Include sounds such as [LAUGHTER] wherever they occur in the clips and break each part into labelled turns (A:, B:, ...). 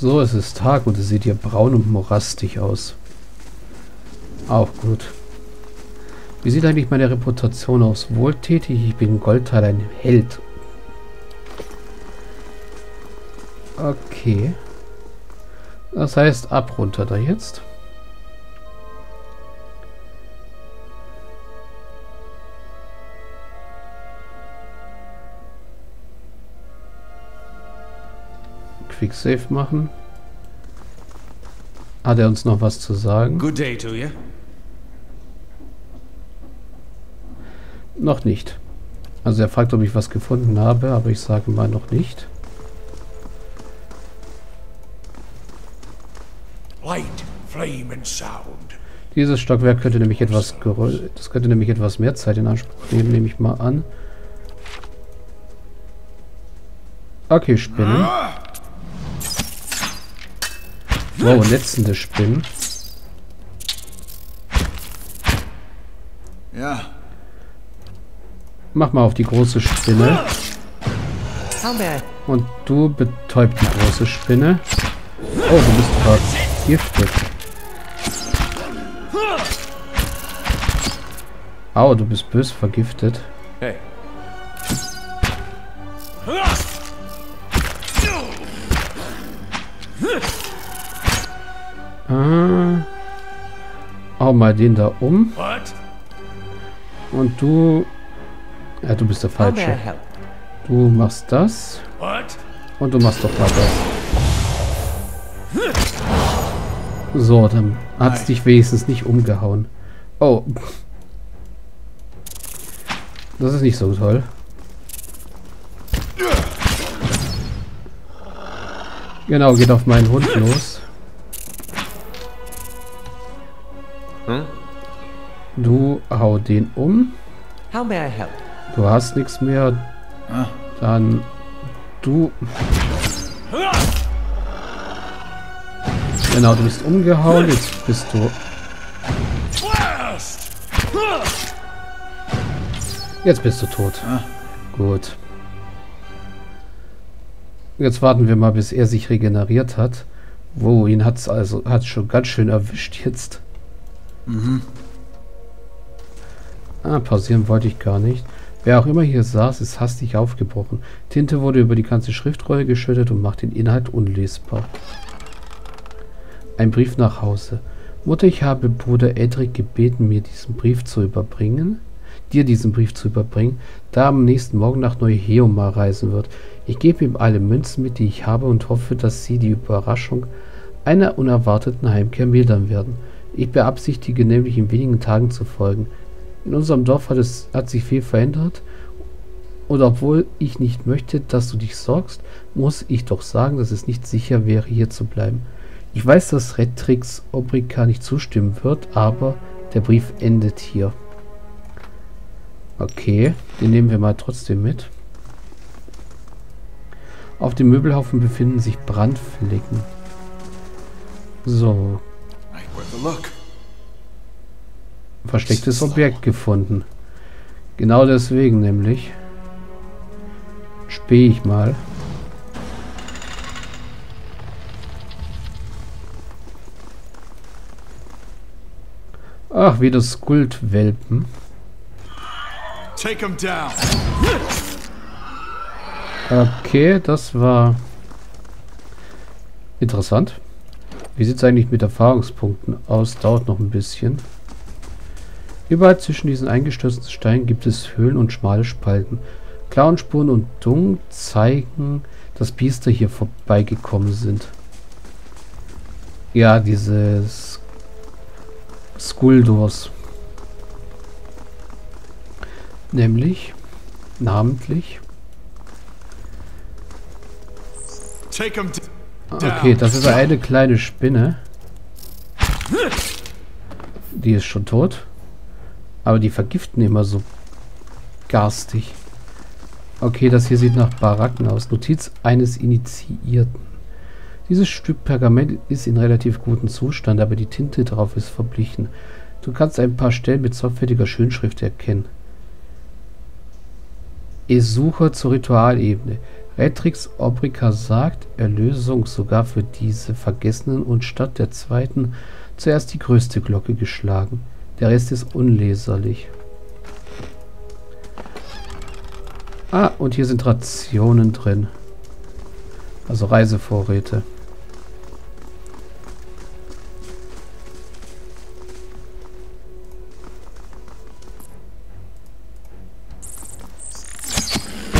A: So, es ist Tag und es sieht hier braun und morastig aus. Auch gut. Wie sieht eigentlich meine Reputation aus? Wohltätig, ich bin Goldteil, ein Held. Okay. Das heißt, ab runter da jetzt. Quick Save machen. Hat er uns noch was zu sagen?
B: Good day to you.
A: Noch nicht. Also er fragt, ob ich was gefunden habe, aber ich sage mal noch nicht.
C: Light, flame and sound.
A: Dieses Stockwerk könnte nämlich etwas das könnte nämlich etwas mehr Zeit in Anspruch nehmen, nehme ich mal an. Okay, Spinnen. Wow, letztende Spinnen.
B: Ja.
A: Mach mal auf die große Spinne. Und du betäubt die große Spinne. Oh, du bist vergiftet. Au, du bist bös vergiftet.
B: Hey.
A: Ah. Hau mal den da um.
C: What?
A: Und du... Ja, du bist der Falsche. Du machst das.
C: What?
A: Und du machst doch mal das. So, dann hat es dich wenigstens nicht umgehauen. Oh. Das ist nicht so toll. Genau, geht auf meinen Hund los.
B: Hm?
A: Du hau den um.
D: How may I help?
A: Du hast nichts mehr.
B: Ah.
A: Dann du. Genau, du bist umgehauen. Jetzt bist du. Jetzt bist du tot.
B: Ah.
A: Gut. Jetzt warten wir mal, bis er sich regeneriert hat. Wo ihn hat's also hat schon ganz schön erwischt jetzt.
B: Mhm.
A: Ah, pausieren wollte ich gar nicht. Wer auch immer hier saß, ist hastig aufgebrochen. Tinte wurde über die ganze Schriftrolle geschüttet und macht den Inhalt unlesbar. Ein Brief nach Hause. Mutter, ich habe Bruder Edric gebeten, mir diesen Brief zu überbringen. Dir diesen Brief zu überbringen, da er am nächsten Morgen nach Neu-Heomar reisen wird. Ich gebe ihm alle Münzen mit, die ich habe und hoffe, dass sie die Überraschung einer unerwarteten Heimkehr mildern werden. Ich beabsichtige nämlich in wenigen Tagen zu folgen. In unserem Dorf hat, es, hat sich viel verändert und obwohl ich nicht möchte, dass du dich sorgst, muss ich doch sagen, dass es nicht sicher wäre, hier zu bleiben. Ich weiß, dass Redtrix Obrika nicht zustimmen wird, aber der Brief endet hier. Okay, den nehmen wir mal trotzdem mit. Auf dem Möbelhaufen befinden sich Brandflecken. So, verstecktes Objekt gefunden. Genau deswegen nämlich. Spähe ich mal. Ach, wieder Skuldwelpen.
B: Take him down.
A: Okay, das war interessant. Wie sieht es eigentlich mit Erfahrungspunkten aus? Dauert noch ein bisschen. Überall zwischen diesen eingestürzten Steinen gibt es Höhlen und schmale Spalten. Klauenspuren und Dung zeigen, dass Biester hier vorbeigekommen sind. Ja, dieses Skuldors. Nämlich, namentlich,
B: Take him.
A: Okay, das ist eine kleine Spinne. Die ist schon tot. Aber die vergiften immer so garstig. Okay, das hier sieht nach Baracken aus. Notiz eines Initiierten. Dieses Stück Pergament ist in relativ gutem Zustand, aber die Tinte drauf ist verblichen. Du kannst ein paar Stellen mit sorgfältiger Schönschrift erkennen. Esucher zur Ritualebene. Retrix Obrika sagt, Erlösung sogar für diese Vergessenen und statt der zweiten zuerst die größte Glocke geschlagen. Der Rest ist unleserlich. Ah, und hier sind Rationen drin. Also Reisevorräte.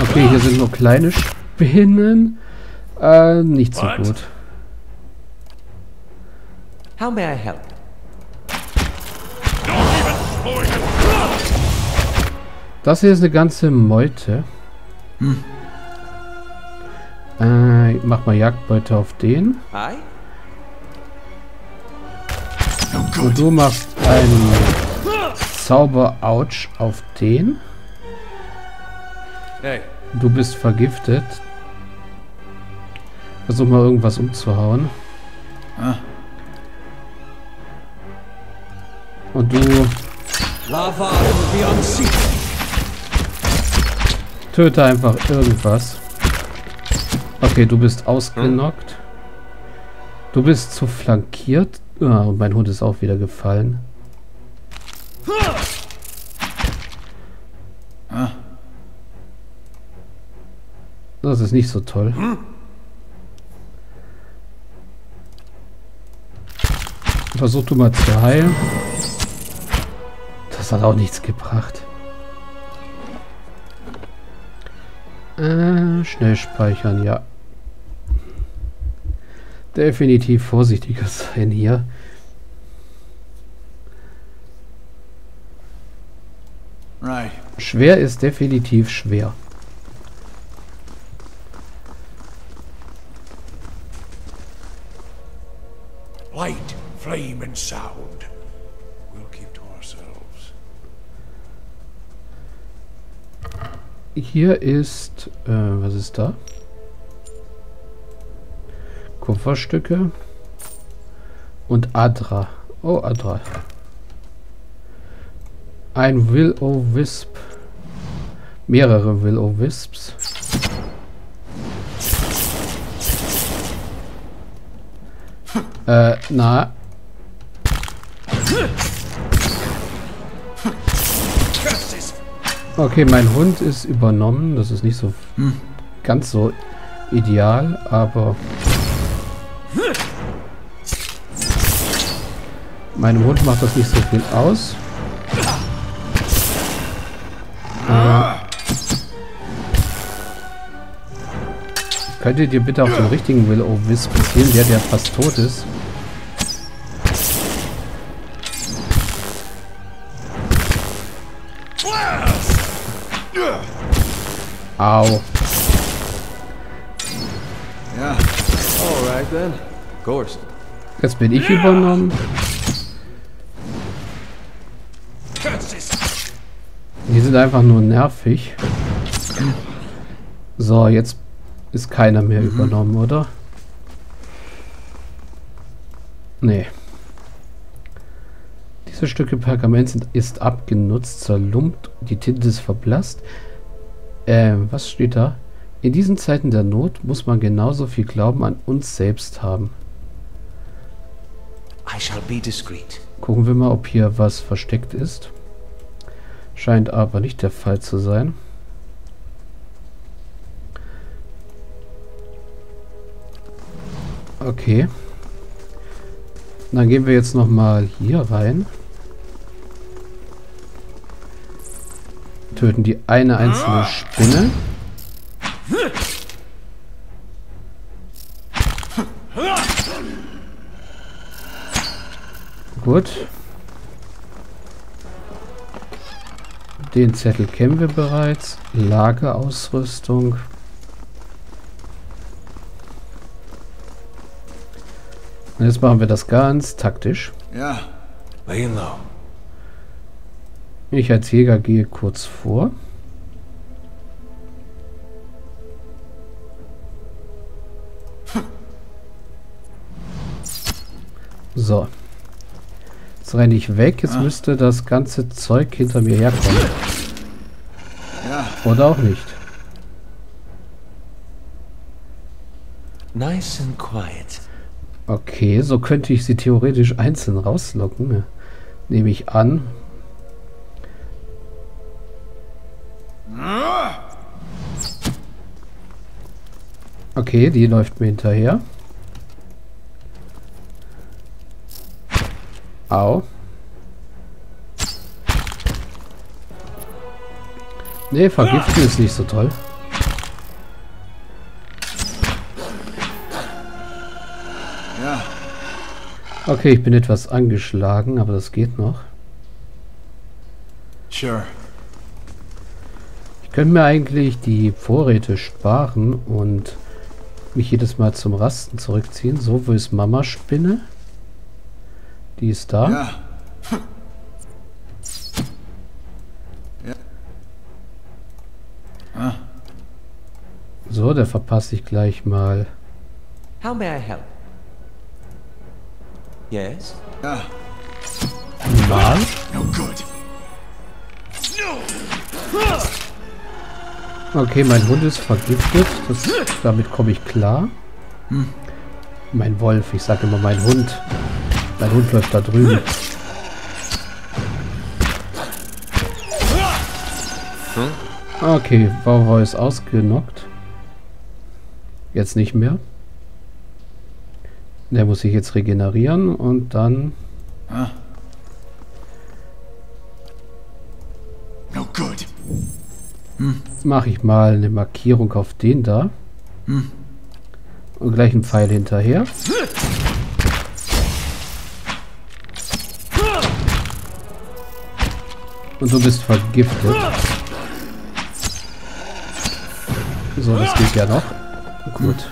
A: Okay, hier sind nur kleine Spinnen. Äh, nicht so
C: What?
A: gut.
D: How may I help?
A: Das hier ist eine ganze Meute. Äh, ich mach mal Jagdbeute auf den.
D: Aye?
A: Und du machst einen Zauber-Ouch auf den.
D: Hey.
A: Du bist vergiftet. Versuch mal irgendwas umzuhauen.
B: Ah.
A: Und du
D: Lava
A: töte einfach irgendwas. Okay, du bist ausgenockt. Du bist zu flankiert. Ah, und mein Hund ist auch wieder gefallen.
B: Ah.
A: Das ist nicht so toll. Versuch du mal zu heilen. Das hat auch nichts gebracht. Äh, schnell speichern, ja. Definitiv vorsichtiger [LAUGHS] sein hier. Schwer ist definitiv schwer.
C: And sound. We'll keep to ourselves.
A: Hier ist, äh, was ist da? Kupferstücke und Adra. Oh, Adra. Ein Will-O-Wisp. Mehrere Will-O-Wisps. Äh, na. Okay, mein Hund ist übernommen. Das ist nicht so ganz so ideal, aber meinem Hund macht das nicht so viel aus. Könntet ihr bitte auf den richtigen Will o Wisp zielen, der der fast tot ist? Au. Jetzt bin ich übernommen. Die sind einfach nur nervig. So, jetzt ist keiner mehr übernommen, oder? Nee. Diese Stücke Pergament sind, ist abgenutzt, zerlumpt, die Tinte ist verblasst. Ähm, was steht da? In diesen Zeiten der Not muss man genauso viel Glauben an uns selbst haben. Gucken wir mal, ob hier was versteckt ist. Scheint aber nicht der Fall zu sein. Okay. Dann gehen wir jetzt noch mal hier rein. Töten die eine einzelne Spinne. Gut. Den Zettel kennen wir bereits. Lagerausrüstung. Und jetzt machen wir das ganz taktisch.
B: Yeah.
C: Laying low.
A: Ich als Jäger gehe kurz vor. So. Jetzt renne ich weg. Jetzt
B: Ah.
A: müsste das ganze Zeug hinter mir herkommen. Oder auch nicht.
D: Nice and quiet.
A: Okay, so könnte ich sie theoretisch einzeln rauslocken. Nehme ich an. Okay, die läuft mir hinterher. Au. Nee, vergiften ist nicht so toll.
B: Ja.
A: Okay, ich bin etwas angeschlagen, aber das geht noch.
B: Sure.
A: Ich könnte mir eigentlich die Vorräte sparen und mich jedes Mal zum Rasten zurückziehen. So, wo ist Mama Spinne? Die ist da.
B: Ja. ja. Ah,
A: So, der verpasse ich gleich mal.
D: How may I help? Yes?
B: ja.
A: Mal.
B: No good.
A: Okay, mein Hund ist vergiftet. Das, damit komme ich klar. Mein Wolf, ich sage immer mein Hund. Mein Hund läuft da drüben. Okay, Wow ist ausgenockt. Jetzt nicht mehr. Der muss sich jetzt regenerieren und dann...
B: Ah.
A: Mache ich mal eine Markierung auf den da. Und gleich einen Pfeil hinterher. Und du bist vergiftet. So, das geht ja noch. Gut.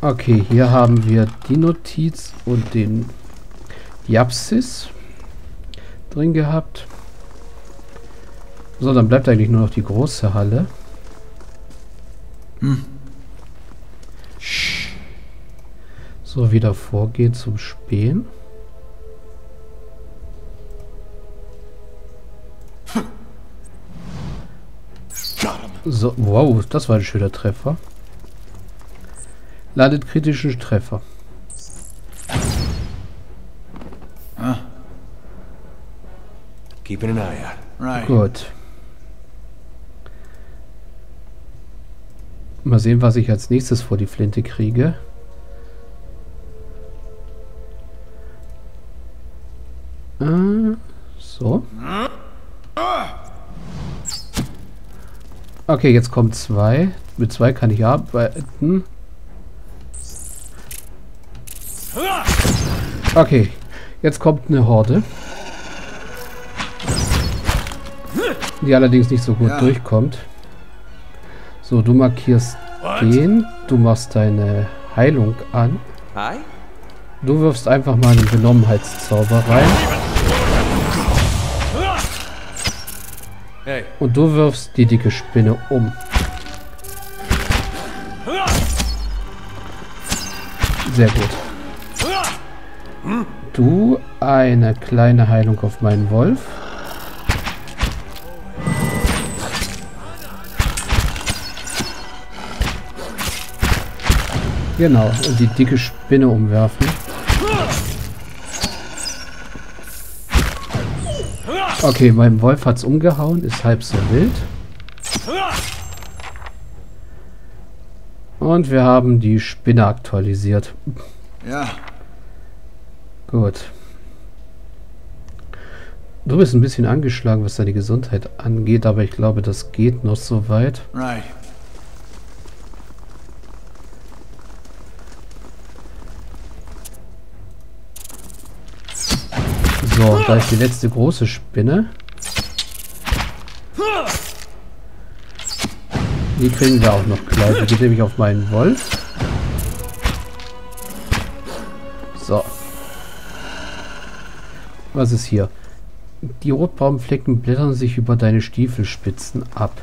A: Okay, hier haben wir die Notiz und den Japsis drin gehabt. So, dann bleibt eigentlich nur noch die große Halle. So, wieder vorgehen zum Spähen. So, wow, das war ein schöner Treffer. Ladet kritischen Treffer.
C: Keeping an eye out.
B: Right.
A: Gut. Mal sehen, was ich als nächstes vor die Flinte kriege. Äh, so. Okay, jetzt kommt zwei. Mit zwei kann ich arbeiten. Okay, jetzt kommt eine Horde. Die allerdings nicht so gut
B: Ja.
A: durchkommt. So, du markierst den. Du machst deine Heilung an. Du wirfst einfach mal einen Benommenheitszauber rein.
C: Hey,
A: Und du wirfst die dicke Spinne um. Sehr gut. Du eine kleine Heilung auf meinen Wolf. Genau, und die dicke Spinne umwerfen. Okay, mein Wolf hat's umgehauen, ist halb so wild. Und wir haben die Spinne aktualisiert.
B: Ja.
A: Gut. Du bist ein bisschen angeschlagen, was deine Gesundheit angeht, aber ich glaube, das geht noch so weit.
B: Right.
A: So, da ist die letzte große Spinne. Die kriegen wir auch noch gleich. Die geht nämlich auf meinen Wolf. So. Was ist hier? Die rotbraunen Flecken blättern sich über deine Stiefelspitzen ab.